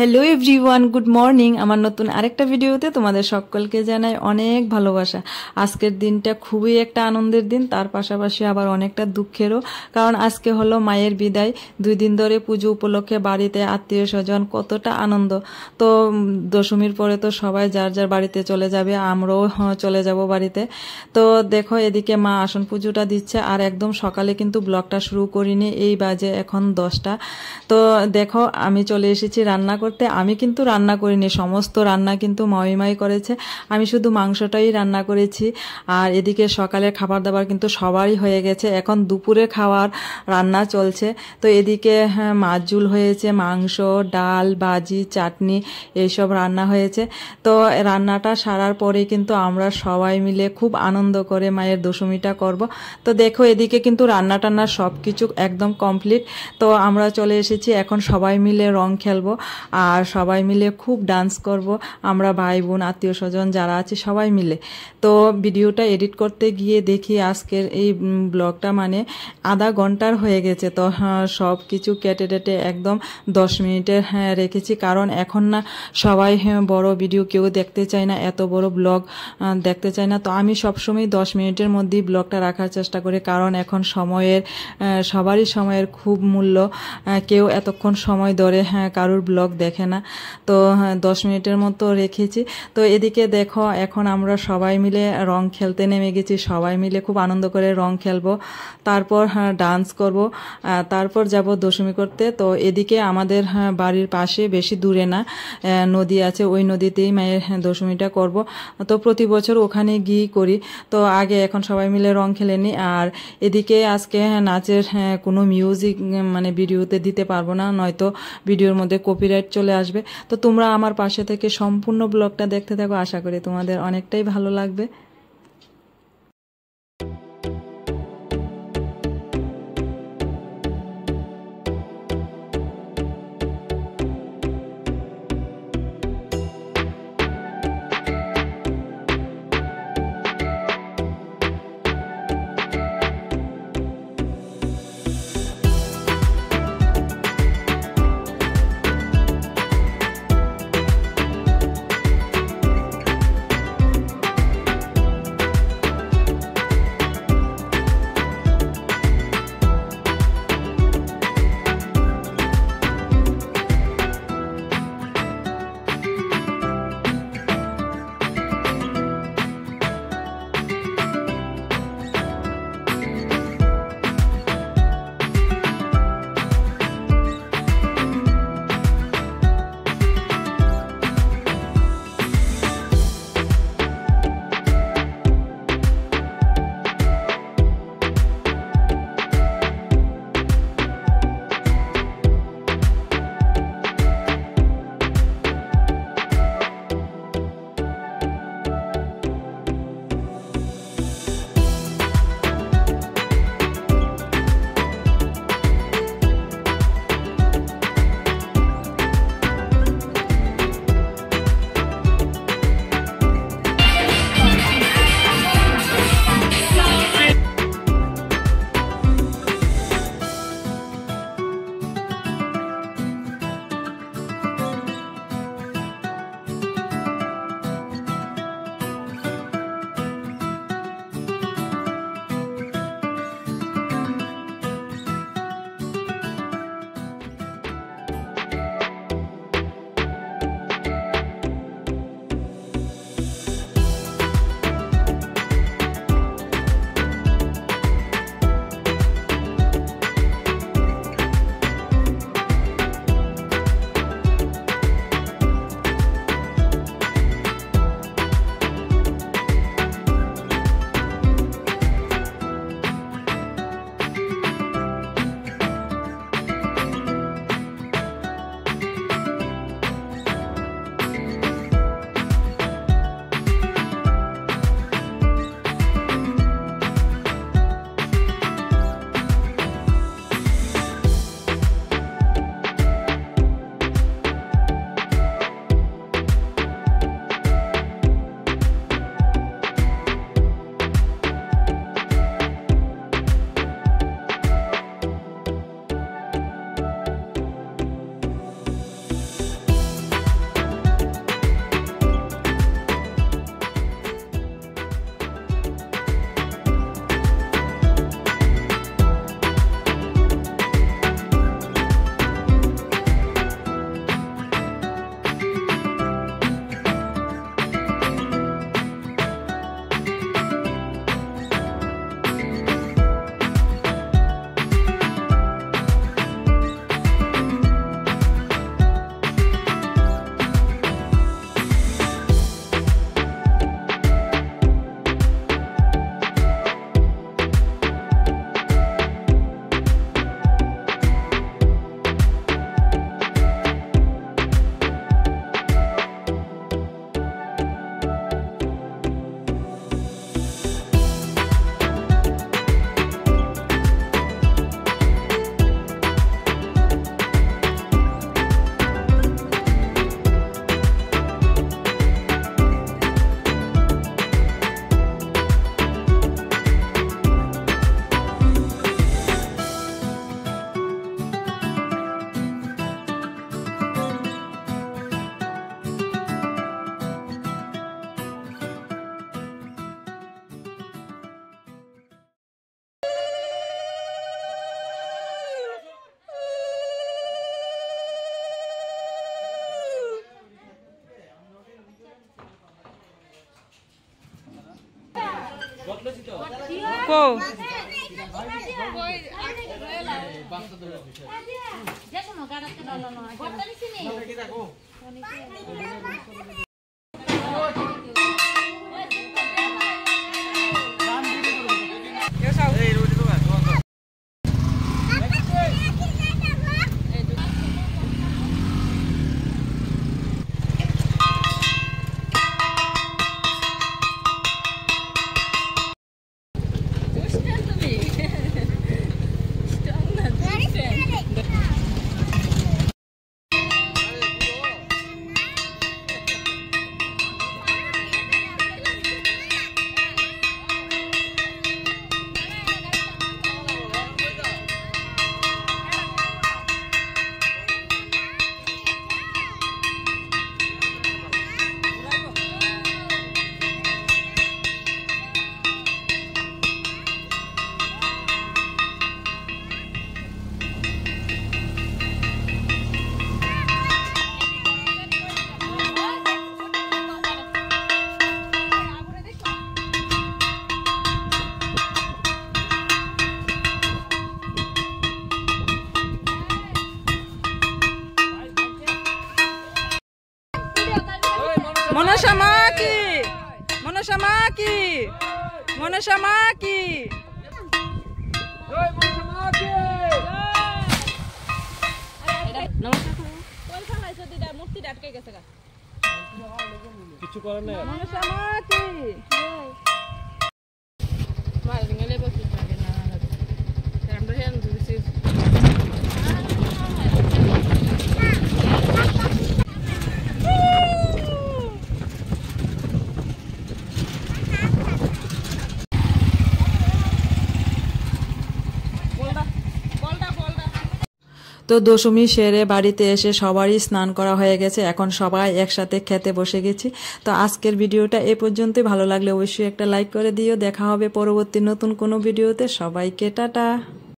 Hello everyone good morning আমার নতুন আরেকটা ভিডিওতে তোমাদের সকলকে জানাই অনেক ভালোবাসা। আজকের দিনটা খুবই একটা আনন্দের দিন, তার পাশাপাশি আবার অনেকটা দুঃখেরও, কারণ আজকে হলো মায়ের বিদায়। দুই দিন ধরে পুজো উপলক্ষে বাড়িতে আত্মীয় স্বজন কতটা আনন্দ। তো দশমীর পরে তো সবাই যার যার বাড়িতে চলে যাবে, আমরাও চলে যাব বাড়িতে। তো, দেখো, এদিকে মা আসন পুজোটা দিচ্ছে, আর একদম সকালে কিন্তু ব্লগটা শুরু করিনি, এই বাজে এখন দশটা। তো, দেখো, আমি চলে এসেছি রান্না করতে আমি কিন্তু রান্না করিনি। সমস্ত রান্না কিন্তু মাই করেছে। আমি শুধু মাংসটাই রান্না করেছি। আর এদিকে সকালের খাবার দাবার কিন্তু সবারই হয়ে গেছে। এখন দুপুরে খাওয়ার রান্না চলছে। তো এদিকে হ্যাঁ, মাছ হয়েছে মাংস ডাল বাজি চাটনি এইসব রান্না হয়েছে। তো রান্নাটা সারার পরে কিন্তু আমরা সবাই মিলে খুব আনন্দ করে মায়ের দশমীটা করব। তো দেখো এদিকে কিন্তু রান্না টান্না সব কিছু একদম কমপ্লিট। তো আমরা চলে এসেছি। এখন সবাই মিলে রং খেলব। আর সবাই মিলে খুব ডান্স করব। আমরা ভাই বোন আত্মীয় স্বজন যারা আছে সবাই মিলে। তো ভিডিওটা এডিট করতে গিয়ে দেখি আজকের এই ব্লগটা মানে আধা ঘণ্টার হয়ে গেছে। তো হ্যাঁ, সব কিছু কেটে টেটে একদম দশ মিনিটের হ্যাঁ, রেখেছি। কারণ এখন না সবাই হ্যাঁ, বড় ভিডিও কেউ দেখতে চায় না এত বড় ব্লগ দেখতে চায় না। তো আমি সবসময় দশ মিনিটের মধ্যেই ব্লগটা রাখার চেষ্টা করি। কারণ এখন সময়ের সবারই সময়ের খুব মূল্য কেউ এতক্ষণ সময় ধরে হ্যাঁ কারুর ব্লগ দেখে না। তো হ্যাঁ, দশ মিনিটের মতো রেখেছি। তো এদিকে দেখো এখন আমরা সবাই মিলে রং খেলতে নেমে গেছি। সবাই মিলে খুব আনন্দ করে রং খেলব। তারপর হ্যাঁ, ডান্স করব। তারপর যাব দশমী করতে। তো এদিকে আমাদের হ্যাঁ, বাড়ির পাশে বেশি দূরে না নদী আছে। ওই নদীতেই মায়ের দশমীটা করব। তো প্রতি বছর ওখানে গিয়ে করি। তো আগে এখন সবাই মিলে রং খেলে নিই আর এদিকে আজকে নাচের কোনো মিউজিক মানে ভিডিওতে দিতে পারব না। নয়তো ভিডিওর মধ্যে কপিরাইট চলে আসবে। তো তোমরা আমার পাশে থেকে সম্পূর্ণ ব্লগটা দেখতে থাকো। আশা করি তোমাদের অনেকটাই ভালো লাগবে। কো মনসা মা কি? মনসা মা কি? মনসা মা কি? কিছু করার নাই মনসা মা কি? তো দশমী সেরে বাড়িতে এসে সবারই স্নান করা হয়ে গেছে। এখন সবাই একসাথে খেতে বসে গেছি। তো আজকের ভিডিওটা এ পর্যন্তই। ভালো লাগলে অবশ্যই একটা লাইক করে দিও। দেখা হবে পরবর্তী নতুন কোনো ভিডিওতে। সবাইকে টাটা।